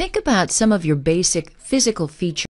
Think about some of your basic physical features.